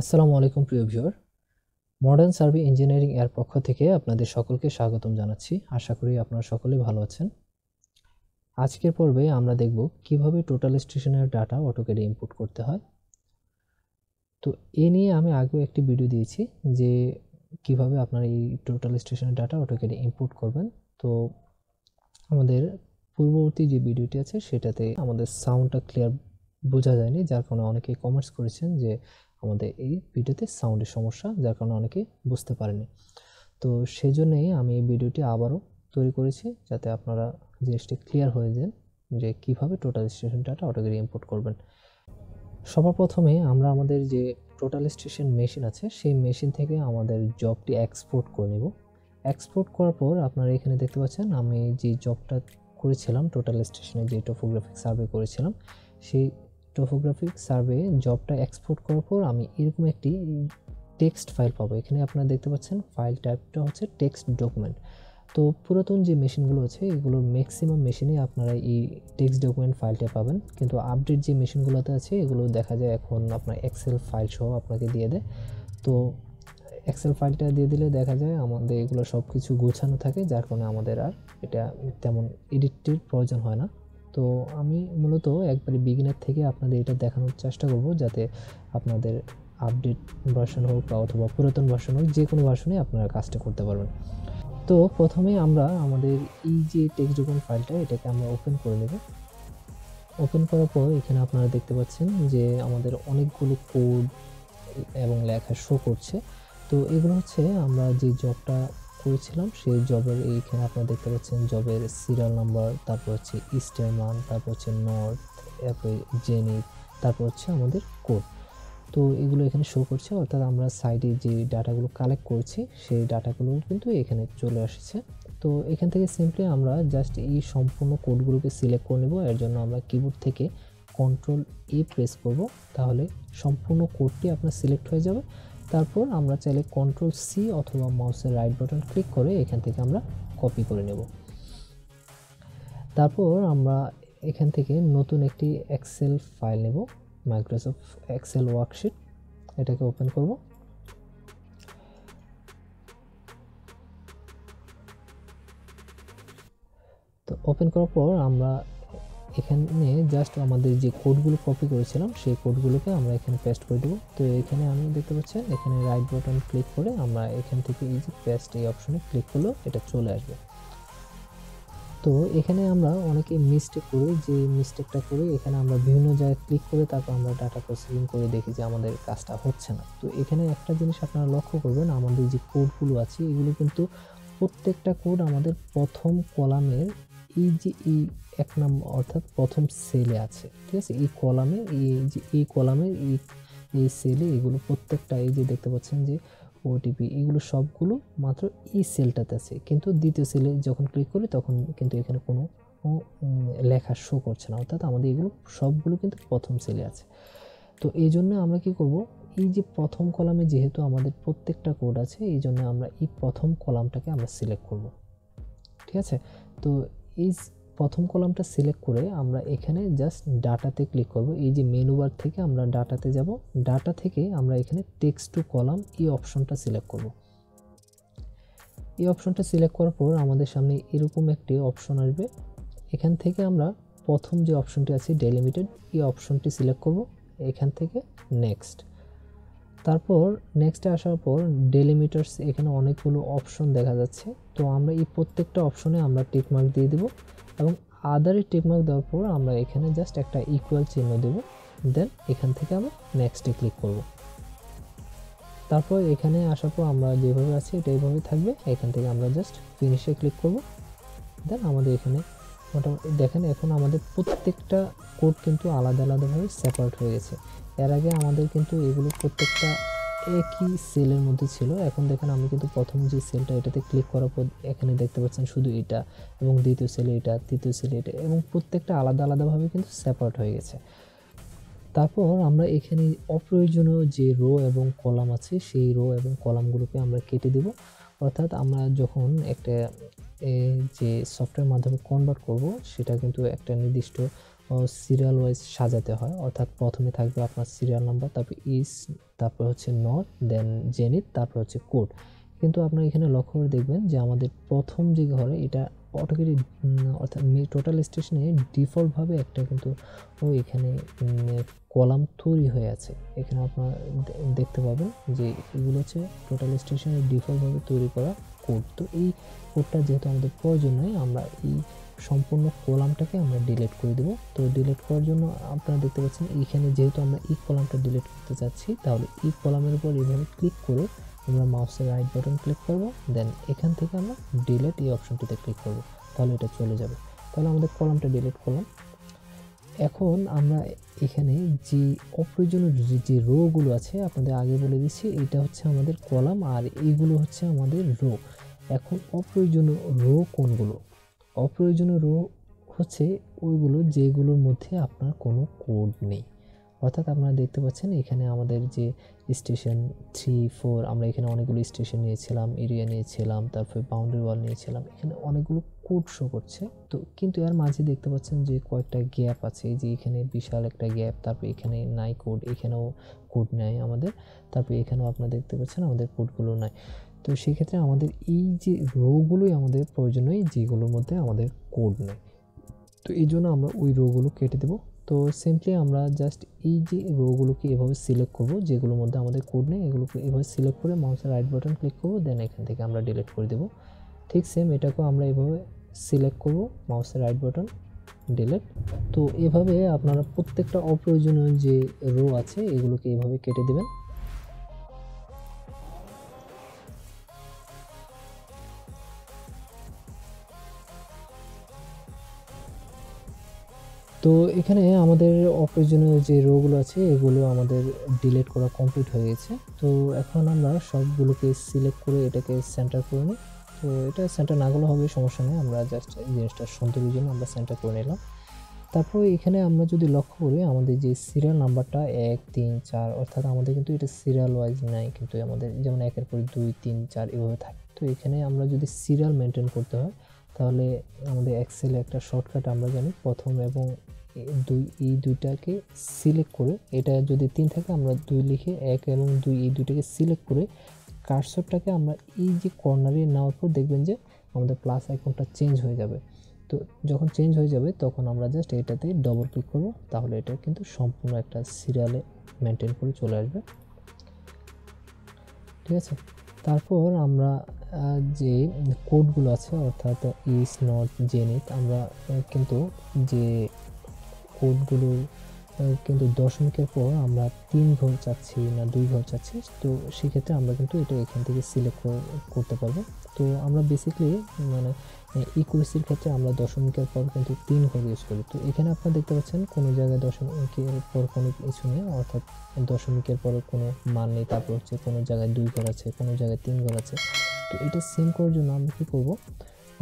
আসসালামু আলাইকুম, প্রিয় ভিউয়ার। মডার্ন সার্ভে ইঞ্জিনিয়ারিং এর পক্ষ থেকে আপনাদের সকলকে স্বাগতম জানাচ্ছি। আশা করি আপনারা সকলেই ভালো আছেন। আজকের পর্বে আমরা দেখব কীভাবে টোটাল স্টেশনের ডাটা অটোকেডে ইনপুট করতে হয়। তো এ নিয়ে আমি আগেও একটি ভিডিও দিয়েছি যে কীভাবে আপনারা এই টোটাল স্টেশনের ডাটা অটোকেডে ইনপুট করবেন। তো আমাদের পূর্ববর্তী যে ভিডিওটি আছে, সেটাতে আমাদের সাউন্ডটা ক্লিয়ার বোঝা যায়নি, যার কারণে অনেকে কমেন্টস করেছেন যে আমাদের এই ভিডিওতে সাউন্ডের সমস্যা, যার কারণে অনেকে বুঝতে পারেনি। তো সেই জন্যেই আমি এই ভিডিওটি আবারও তৈরি করেছি, যাতে আপনারা জিনিসটি ক্লিয়ার হয়ে যান যে কীভাবে টোটাল স্টেশন ডাটা অটোগেরি ইম্পোর্ট করবেন। সবার প্রথমে আমরা আমাদের যে টোটাল স্টেশন মেশিন আছে, সেই মেশিন থেকে আমাদের জবটি এক্সপোর্ট করে নেব। এক্সপোর্ট করার পর আপনারা এখানে দেখতে পাচ্ছেন, আমি যে জবটা করেছিলাম টোটাল স্টেশনে যে টোপোগ্রাফিক সার্ভে করেছিলাম, সেই টোপোগ্রাফিক সার্ভে জবটা এক্সপোর্ট করার পর আমি এরকম একটি টেক্সট ফাইল পাবো। এখানে আপনারা দেখতে পাচ্ছেন ফাইল টাইপটা হচ্ছে টেক্সট ডকুমেন্ট তো পুরাতন যে মেশিনগুলো আছে, এগুলোর ম্যাক্সিমাম মেশিনে আপনারা এই টেক্সট ডকুমেন্ট ফাইলটা পাবেন। কিন্তু আপডেট যে মেশিনগুলোতে আছে, এগুলো দেখা যায় এখন আপনার এক্সেল ফাইল সহ আপনাকে দিয়ে দেয়। তো এক্সেল ফাইলটা দিয়ে দিলে দেখা যায় আমাদের এগুলো সব কিছু গোছানো থাকে, যার কারণে আমাদের আর এটা তেমন এডিটের প্রয়োজন হয় না। তো আমি মূলত একবারে বিগিনার থেকে আপনাদের এটা দেখানোর চেষ্টা করব, যাতে আপনাদের আপডেট ভার্সন হোক বা অথবা পুরাতন ভার্সন হোক, যে কোনো ভার্সনে আপনারা কাজটা করতে পারবেন। তো প্রথমে আমরা আমাদের এই যে টেক্সট ডকুমেন্ট ফাইলটা এটাকে আমরা ওপেন করে নেব। ওপেন করার পর এখানে আপনারা দেখতে পাচ্ছেন যে আমাদের অনেকগুলো কোড এবং লেখা শো করছে। তো এগুলো হচ্ছে আমরা যে জবটা করেছিলাম, সেই জবের এইখানে আপনারা দেখতে পাচ্ছেন জবের সিরিয়াল নাম্বার তারপর হচ্ছে ইস্টার মান তারপর হচ্ছে নর্থ তারপরে জেনিক তারপর হচ্ছে আমাদের কোড তো এগুলো এখানে শো করছে, অর্থাৎ আমরা সাইডে যে ডাটাগুলো কালেক্ট করছি, সেই ডাটাগুলো কিন্তু এখানে চলে আসছে। তো এখান থেকে সিম্পলি আমরা জাস্ট এই সম্পূর্ণ কোডগুলোকে সিলেক্ট করে নেব, এর জন্য আমরা কিবোর্ড থেকে কন্ট্রোল এ প্রেস করব, তাহলে সম্পূর্ণ কোডটি আপনার সিলেক্ট হয়ে যাবে। তারপর আমরা চাইলে কন্ট্রোল সি অথবা মাউসের রাইট বাটন ক্লিক করে এখান থেকে আমরা কপি করে নেব। তারপর আমরা এখান থেকে নতুন একটি এক্সেল ফাইল নেব মাইক্রোসফট এক্সেল ওয়ার্কশিট এটাকে ওপেন করব। তো ওপেন করার পর আমরা এখানে জাস্ট আমাদের যে কোডগুলো কপি করেছিলাম, সেই কোডগুলোকে আমরা এখানে পেস্ট করে দেবো। তো এখানে আমি দেখতে পাচ্ছেন, এখানে রাইট বাটন ক্লিক করে আমরা এখান থেকে এই যে পেস্ট এই অপশনে ক্লিক করলেও এটা চলে আসবে। তো এখানে আমরা অনেকে মিস্টেক করি, যে মিস্টেকটা করি এখানে আমরা বিভিন্ন জায়গায় ক্লিক করে তারপর আমরা ডাটা প্রসেসিং করে দেখি যে আমাদের কাজটা হচ্ছে না। তো এখানে একটা জিনিস আপনারা লক্ষ্য করবেন, আমাদের যে কোডগুলো আছে, এগুলো কিন্তু প্রত্যেকটা কোড আমাদের প্রথম কলামের এই যে এই এক নম্বর অর্থাৎ প্রথম সেলে আছে, ঠিক আছে? এই কলামে, এই যে, এই কলামের এই এই সেলে এগুলো প্রত্যেকটা এই যে দেখতে পাচ্ছেন যে ওটিপি এগুলো সবগুলো মাত্র এই সেলটাতে আছে। কিন্তু দ্বিতীয় সেলে যখন ক্লিক করি তখন কিন্তু এখানে কোনো লেখা শো করছে না। অর্থাৎ আমাদের এগুলো সবগুলো কিন্তু প্রথম সেলে আছে। তো এই জন্য আমরা কি করব? এই যে প্রথম কলামে যেহেতু আমাদের প্রত্যেকটা কোড আছে, এই জন্য আমরা এই প্রথম কলামটাকে আমরা সিলেক্ট করব। ঠিক আছে? তো এই প্রথম কলামটা সিলেক্ট করে আমরা এখানে জাস্ট ডাটাতে ক্লিক করব। এই যে মেনু বার থেকে আমরা ডাটাতে যাব। ডাটা থেকে আমরা এখানে টেক্সট টু কলাম এই অপশনটা সিলেক্ট করব। এই অপশনটা সিলেক্ট করার পর আমাদের সামনে এরকম একটি অপশন আসবে। এখান থেকে আমরা প্রথম যে অপশনটি আছে ডেলিমিটেড এই অপশনটি সিলেক্ট করব। এখান থেকে নেক্সট তারপর নেক্সটে আসার পর ডেলিমিটার্স এখানে অনেকগুলো অপশন দেখা যাচ্ছে। তো আমরা এই প্রত্যেকটা অপশনে আমরা টিকমার্ক দিয়ে দেব। এবং আদারে টিকমার্ক দেওয়ার পর আমরা এখানে জাস্ট একটা ইকুয়াল চিহ্ন দেব। দেন এখান থেকে আমরা নেক্সটে ক্লিক করব। তারপর এখানে আসার পর আমরা যেভাবে আছি এটা এইভাবে থাকবে। এখান থেকে আমরা জাস্ট ফিনিশে ক্লিক করব। দেন আমাদের এখানে মোটামুটি দেখেন এখন আমাদের প্রত্যেকটা কোড কিন্তু আলাদা আলাদাভাবে সেপারেট হয়ে গেছে। এর আগে আমাদের কিন্তু এগুলো প্রত্যেকটা একই সেলের মধ্যে ছিল। এখন দেখেন আমি কিন্তু প্রথম যে সেলটা এটাতে ক্লিক করার পর এখানে দেখতে পাচ্ছেন শুধু এটা এবং দ্বিতীয় সেলে এটা, তৃতীয় সেলে এটা এবং প্রত্যেকটা আলাদা আলাদাভাবে কিন্তু সেপারেট হয়ে গেছে। তারপর আমরা এখানে অপ্রয়োজনীয় যে রো এবং কলাম আছে, সেই রো এবং কলামগুলোকে আমরা কেটে দেব। অর্থাৎ আমরা যখন একটা যে সফটওয়্যার মাধ্যমে কনভার্ট করব, সেটা কিন্তু একটা নির্দিষ্ট সিরিয়াল ওয়াইজ সাজাতে হয়। অর্থাৎ প্রথমে থাকবে আপনার সিরিয়াল নাম্বার তারপর ইস তারপর হচ্ছে নট দেন জেনিত তারপর হচ্ছে কোড কিন্তু আপনারা এখানে লক্ষ্য করে দেখবেন যে আমাদের প্রথম যে ঘরে এটা অটোকেটি অর্থাৎ টোটাল স্টেশনে ডিফল্টভাবে একটা কিন্তু ও এখানে কলাম তৈরি হয়ে আছে। এখানে আপনারা দেখতে পাবেন যে এগুলো হচ্ছে টোটাল স্টেশনের ডিফল্টভাবে তৈরি করা কোড তো এই কোডটা যেহেতু আমাদের প্রয়োজন নয়, আমরা এই সম্পূর্ণ কলামটাকে আমরা ডিলিট করে দেবো। তো ডিলিট করার জন্য আপনারা দেখতে পাচ্ছেন, এইখানে যেহেতু আমরা ই কলামটা ডিলিট করতে চাচ্ছি, তাহলে ই কলামের উপর এইভাবে ক্লিক করে আমরা মাউসের রাইট বাটন ক্লিক করব। দেন এখান থেকে আমরা ডিলেট এই অপশনটিতে ক্লিক করব। তাহলে এটা চলে যাবে। তাহলে আমাদের কলামটা ডিলিট করলাম। এখন আমরা এখানে যে অপ্রয়োজনীয় যে রোগুলো আছে, আপনাদের আগে বলে দিচ্ছি, এটা হচ্ছে আমাদের কলাম আর এইগুলো হচ্ছে আমাদের রো এখন অপ্রয়োজনীয় রো কোনগুলো? অপ্রয়োজনীয় রো হচ্ছে ওইগুলো যেগুলোর মধ্যে আপনার কোনো কোড নেই। অর্থাৎ আপনারা দেখতে পাচ্ছেন এখানে আমাদের যে স্টেশন থ্রি ফোর আমরা এখানে অনেকগুলো স্টেশন নিয়েছিলাম এরিয়া নিয়েছিলাম, তারপরে বাউন্ডারি ওয়াল নিয়েছিলাম, এখানে অনেকগুলো কোড শো করছে। তো কিন্তু এর মাঝে দেখতে পাচ্ছেন যে কয়েকটা গ্যাপ আছে যে এখানে বিশাল একটা গ্যাপ তারপরে এখানে নাই কোড এখানেও কোড নেয় আমাদের, তারপরে এখানেও আপনারা দেখতে পাচ্ছেন আমাদের কোডগুলো নাই। তো সেক্ষেত্রে আমাদের এই যে রোগুলোই আমাদের প্রয়োজন হয় যেগুলোর মধ্যে আমাদের কোড নেই। তো এই জন্য আমরা ওই রোগুলো কেটে দেবো। তো সিম্পলি আমরা জাস্ট এই যে রোগুলোকে এভাবে সিলেক্ট করব, যেগুলোর মধ্যে আমাদের কোড নেই, এগুলোকে এভাবে সিলেক্ট করে মাউসের রাইট বাটন ক্লিক করব দেন এখান থেকে আমরা ডিলিট করে দেবো। ঠিক সেম এটাকেও আমরা এভাবে সিলেক্ট করব মাউসের রাইট বাটন ডিলিট তো এভাবে আপনারা প্রত্যেকটা অপ্রয়োজনীয় যে রো আছে, এগুলোকে এভাবে কেটে দেবেন। তো এখানে আমাদের অপ্রয়োজনীয় যে রোগুলো আছে, এগুলো আমাদের ডিলিট করা কমপ্লিট হয়ে গেছে। তো এখন আমরা সবগুলোকে সিলেক্ট করে এটাকে সেন্টার করে নিই। তো এটা সেন্টার না গেলে হবে, সমস্যা নেই। আমরা জাস্ট এই জিনিসটা সৌন্দর্যের জন্য আমরা সেন্টার করে নিলাম। তারপর এখানে আমরা যদি লক্ষ্য করি, আমাদের যে সিরিয়াল নাম্বারটা এক, তিন, চার, অর্থাৎ আমাদের কিন্তু এটা সিরিয়াল ওয়াইজ নাই, কিন্তু আমাদের যেমন একের পর দুই, তিন, চার এভাবে থাকে। তো এখানে আমরা যদি সিরিয়াল মেনটেন করতে হয়, তাহলে আমাদের এক্সেলে একটা শর্টকাট আমরা জানি প্রথম এবং দুই, এই দুইটাকে সিলেক্ট করে, এটা যদি তিন থাকে, আমরা দুই লিখে এক এবং দুই, এই দুইটাকে সিলেক্ট করে কার্সরটাকে আমরা এই যে কর্নারে নেওয়ার পর দেখবেন যে আমাদের প্লাস আইকনটা চেঞ্জ হয়ে যাবে। তো যখন চেঞ্জ হয়ে যাবে, তখন আমরা জাস্ট এটাতে ডবল ক্লিক করব, তাহলে এটা কিন্তু সম্পূর্ণ একটা সিরিয়ালে মেনটেন করে চলে আসবে। ঠিক আছে? তারপর আমরা যে কোডগুলো আছে, অর্থাৎ ইস নট জেনিত আমরা কিন্তু যে কোডগুলো কিন্তু দশমিকের পর আমরা তিন ঘর চাচ্ছি না দুই ঘর চাচ্ছি, তো সেক্ষেত্রে আমরা কিন্তু এটা এখান থেকে সিলেক্ট করতে পারব। তো আমরা বেসিকলি মানে ইকুয়েসির ক্ষেত্রে আমরা দশমিকের পর কিন্তু তিন ঘর ইউজ করি। তো এখানে আপনারা দেখতে পাচ্ছেন কোনো জায়গায় দশমিকের পর কোনো কিছু নেই, অর্থাৎ দশমিকের পরে কোনো মান নেই, তারপর হচ্ছে কোনো জায়গায় দুই ঘর আছে, কোনো জায়গায় তিন ঘর আছে। তো এটা সেম করার জন্য আমরা কী করব?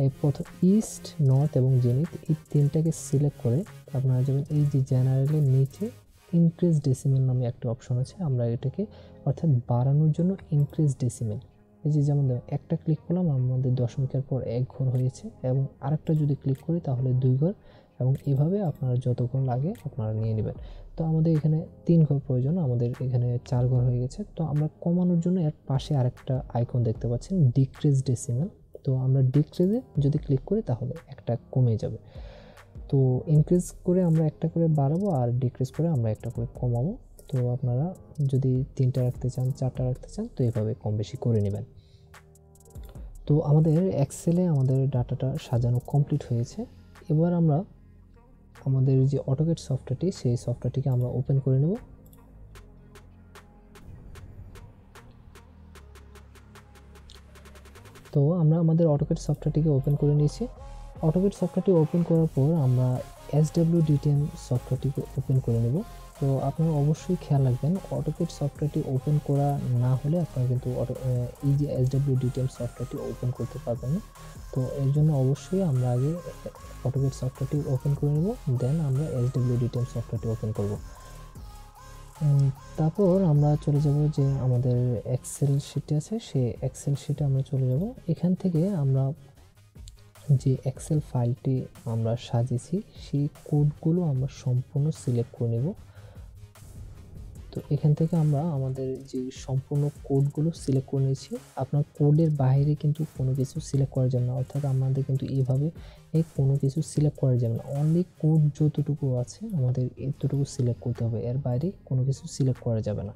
এই প্রথম ইস্ট নর্থ এবং জেনিথ এই তিনটাকে সিলেক্ট করে আপনারা যেমন এই যে জেনারেলের নিচে ইনক্রিজ ডেসিমেল নামে একটা অপশন আছে, আমরা এটাকে অর্থাৎ বাড়ানোর জন্য ইনক্রিজ ডেসিমেল এই যে যেমন একটা ক্লিক করলাম, আমাদের দশমিকের পর এক ঘর হয়েছে এবং আরেকটা যদি ক্লিক করি তাহলে দুই ঘর এবং এভাবে আপনারা যত ঘর লাগে আপনারা নিয়ে নেবেন। তো আমাদের এখানে তিন ঘর প্রয়োজন, আমাদের এখানে চার ঘর হয়ে গেছে। তো আমরা কমানোর জন্য এর পাশে আরেকটা আইকন দেখতে পাচ্ছেন ডিক্রিজ ডেসিমেল তো আমরা ডিক্রিজে যদি ক্লিক করি তাহলে একটা কমে যাবে। তো ইনক্রিজ করে আমরা একটা করে বাড়াবো আর ডিক্রিজ করে আমরা একটা করে কমাবো। তো আপনারা যদি তিনটা রাখতে চান, চারটা রাখতে চান, তো এভাবে কম বেশি করে নেবেন। তো আমাদের এক্সেলে আমাদের ডাটাটা সাজানো কমপ্লিট হয়েছে। এবার আমরা আমাদের যে অটোকেট সফটওয়্যারটি সেই সফটওয়্যারটিকে আমরা ওপেন করে নেব। তো আমরা আমাদের অটোকেট সফটওয়্যারটিকে ওপেন করে নিয়েছি। অটোকেট সফটওয়্যারটি ওপেন করার পর আমরা এস ডাব্লিউ ডিটিএম সফটওয়্যারটিকে ওপেন করে নেব। তো আপনারা অবশ্যই খেয়াল রাখবেন অটোকেট সফটওয়্যারটি ওপেন করা না হলে আপনারা কিন্তু অটো এই যে এস ডাব্লিউ ডিটিএম সফটওয়্যারটি ওপেন করতে পারবেন না। তো এর জন্য অবশ্যই আমরা আগে অটোকেট সফটওয়্যারটি ওপেন করে নেব দেন আমরা এস ডাব্লিউ ডিটিএম সফটওয়্যারটি ওপেন করব। তারপর আমরা চলে যাব যে আমাদের এক্সেল শিটে আছে সে এক্সেল শিটে আমরা চলে যাব। এখান থেকে আমরা যে এক্সেল ফাইলটি আমরা সাজিয়েছি, সেই কোডগুলো আমরা সম্পূর্ণ সিলেক্ট করে নেব। তো এখান থেকে আমরা আমাদের যে সম্পূর্ণ কোডগুলো সিলেক্ট করে নিয়েছি, আপনার কোডের বাইরে কিন্তু কোনো কিছু সিলেক্ট করা যাবে না। অর্থাৎ আমাদের কিন্তু এইভাবে এই কোনো কিছু সিলেক্ট করা যাবে না। অনলি কোড যতটুকু আছে আমাদের এতটুকু সিলেক্ট করতে হবে। এর বাইরে কোনো কিছু সিলেক্ট করা যাবে না।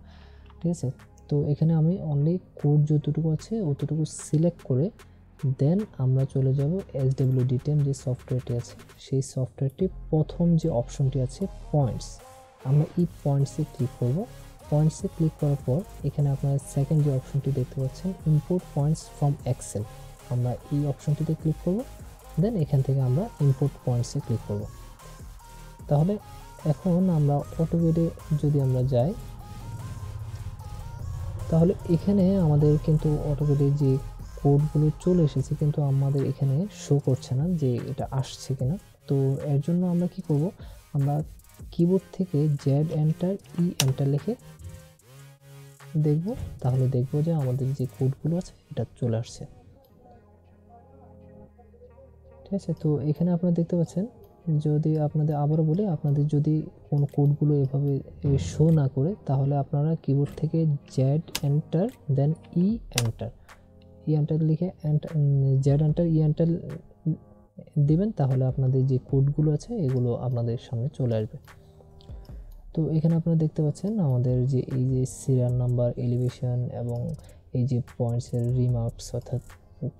ঠিক আছে? তো এখানে আমি অনলি কোড যতটুকু আছে অতটুকু সিলেক্ট করে দেন আমরা চলে যাব এস ডাব্লিউ ডিটেম যে সফটওয়্যারটি আছে, সেই সফটওয়্যারটি প্রথম যে অপশনটি আছে পয়েন্টস আমরা এই পয়েন্টসে ক্লিক করব। পয়েন্টসে ক্লিক করার পর এখানে আপনারা সেকেন্ড যে অপশনটি দেখতে পাচ্ছেন ইম্পোর্ট পয়েন্টস ফ্রম এক্সেল আমরা এই অপশনটিতে ক্লিক করব দেন এখান থেকে আমরা ইম্পোর্ট পয়েন্টসে ক্লিক করব। তাহলে এখন আমরা অটোমেটে যদি আমরা যাই, তাহলে এখানে আমাদের কিন্তু অটোমেটিক যে কোডগুলো চলে এসেছে কিন্তু আমাদের এখানে শো করছে না যে এটা আসছে কিনা। তো এর জন্য আমরা কি করব? আমরা কিবোর্ড থেকে জেড এন্টার ই এন্টার লিখে দেখব। তাহলে দেখব যে আমাদের যে কোডগুলো আছে, এটা চলে আসছে। ঠিক আছে, তো এখানে আপনারা দেখতে পাচ্ছেন, যদি আপনাদের আবারও বলি, আপনাদের যদি কোন কোডগুলো এভাবে শো না করে, তাহলে আপনারা কিবোর্ড থেকে জেড এন্টার দেন ই এন্টার ই এন্টার লিখে জেড এন্টার ই এন্টার দিবেন, তাহলে আপনাদের যে কোডগুলো আছে, এগুলো আপনাদের সামনে চলে আসবে। তো এখানে আপনারা দেখতে পাচ্ছেন, আমাদের যে এই যে সিরিয়াল নাম্বার এলিভেশন এবং এই যে পয়েন্টসের রিমার্কস অর্থাৎ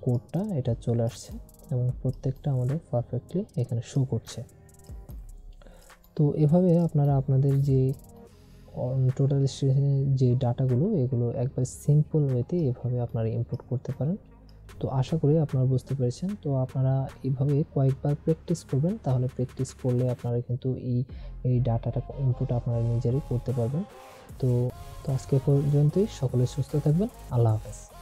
কোডটা, এটা চলে আসছে এবং প্রত্যেকটা আমাদের পারফেক্টলি এখানে শো করছে। তো এভাবে আপনারা আপনাদের যে টোটাল স্টেশনের যে ডাটাগুলো এগুলো একবার সিম্পল ওয়েতে এভাবে আপনারা ইম্পোর্ট করতে পারেন। তো আশা করি আপনারা বুঝতে পেরেছেন। তো আপনারা এইভাবে কয়েকবার প্র্যাকটিস করবেন, তাহলে প্র্যাকটিস করলে আপনারা কিন্তু এই এই ডাটাটা ইনপুট আপনারা নিজেরাই করতে পারবেন। তো তো আজকে পর্যন্তই। সকলে সুস্থ থাকবেন। আল্লাহ হাফেজ।